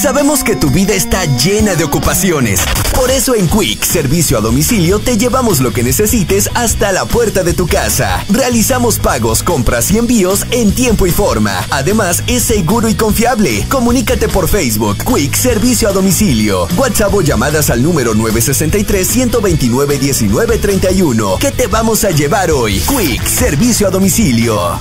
Sabemos que tu vida está llena de ocupaciones. Por eso en Quick Servicio a Domicilio te llevamos lo que necesites hasta la puerta de tu casa. Realizamos pagos, compras y envíos en tiempo y forma. Además, es seguro y confiable. Comunícate por Facebook Quick Servicio a Domicilio. WhatsApp o llamadas al número 963-129-1931. ¿Qué te vamos a llevar hoy? Quick Servicio a Domicilio.